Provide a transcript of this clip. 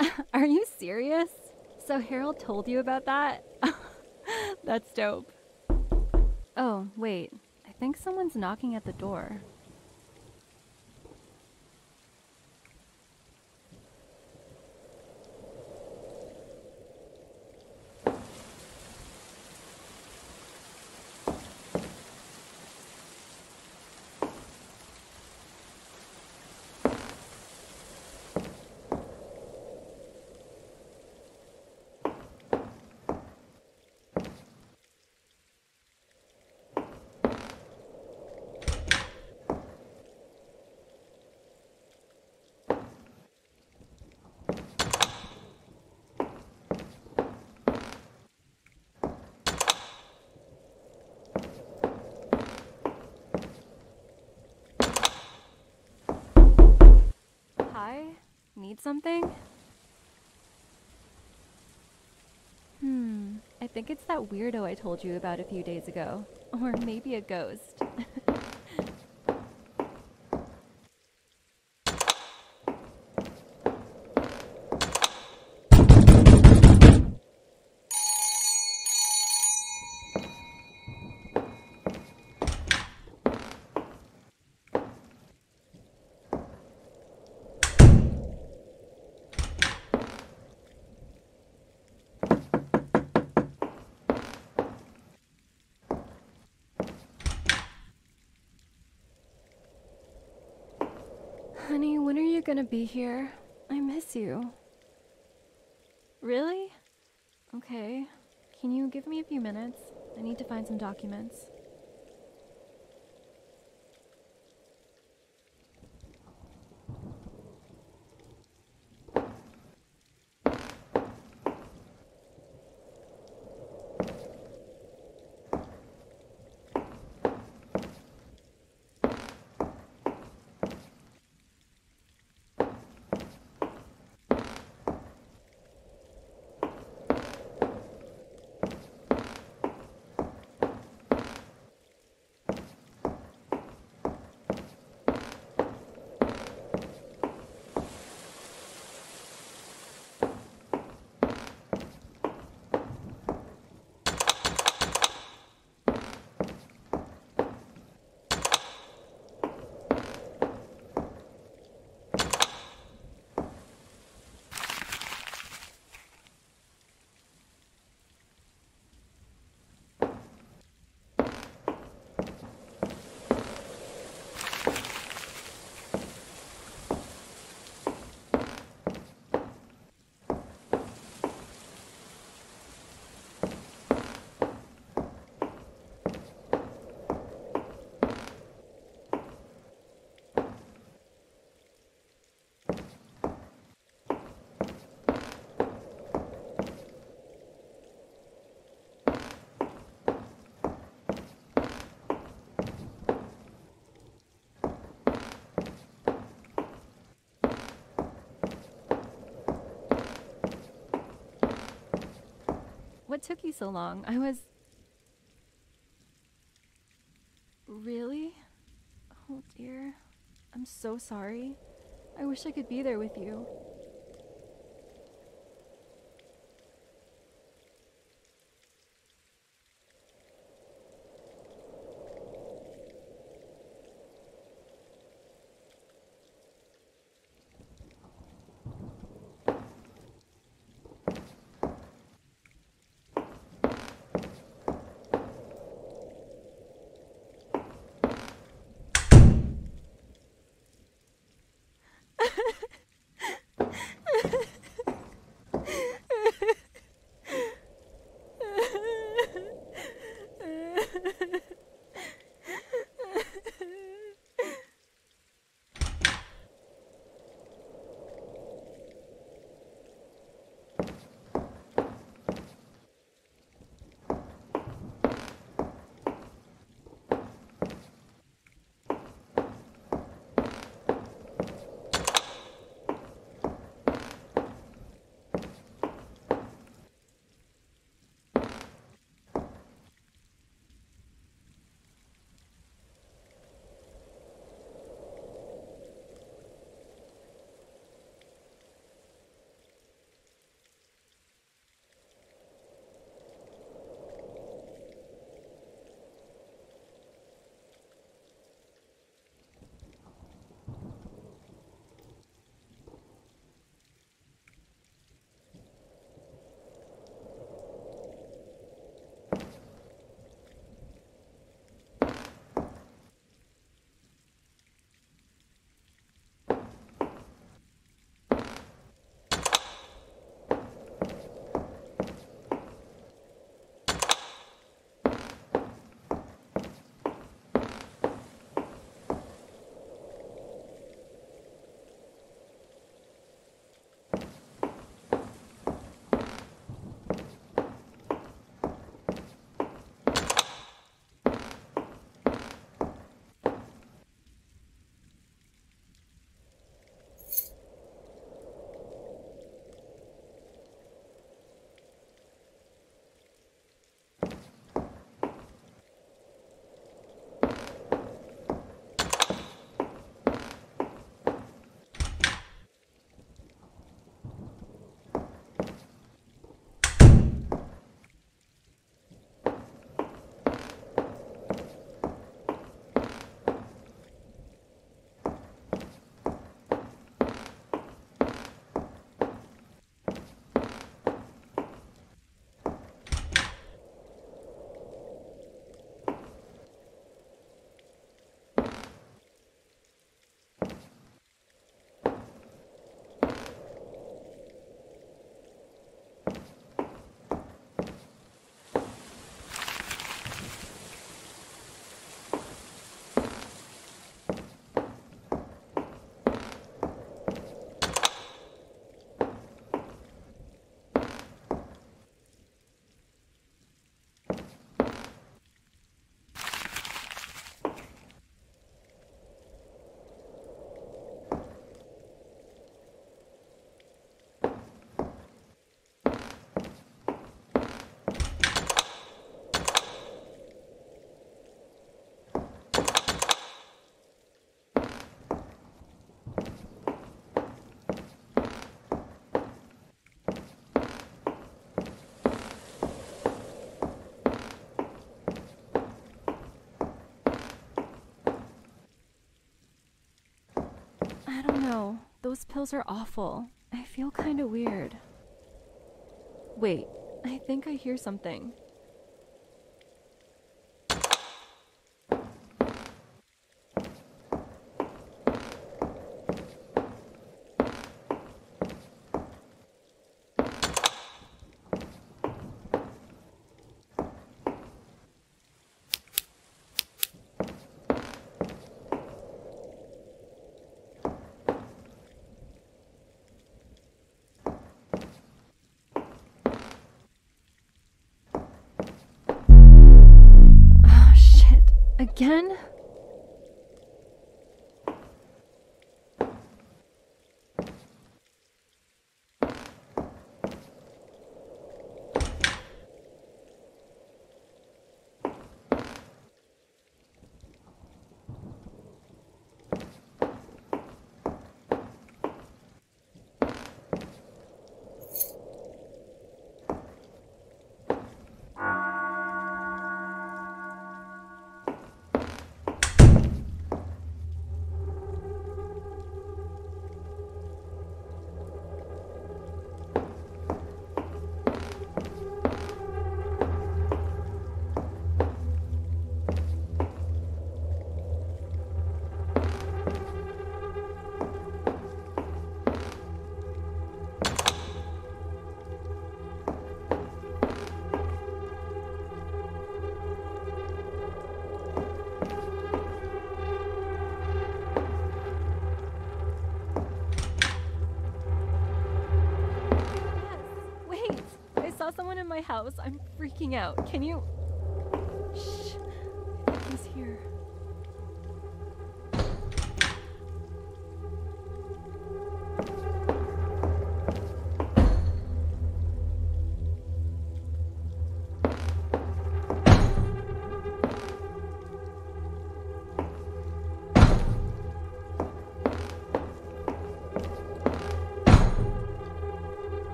Are you serious? So Harold told you about that? That's dope. Oh, wait. I think someone's knocking at the door. Need something? Hmm, I think it's that weirdo I told you about a few days ago. Or maybe a ghost. Honey, when are you gonna be here? I miss you. Really? Okay. Can you give me a few minutes? I need to find some documents. What took you so long? I was. Really? Oh dear. I'm so sorry. I wish I could be there with you. Know. Those pills are awful. I feel kind of weird. Wait, I think I hear something. Oh shit. Again? House. I'm freaking out. Can you. Shh. I think he's here.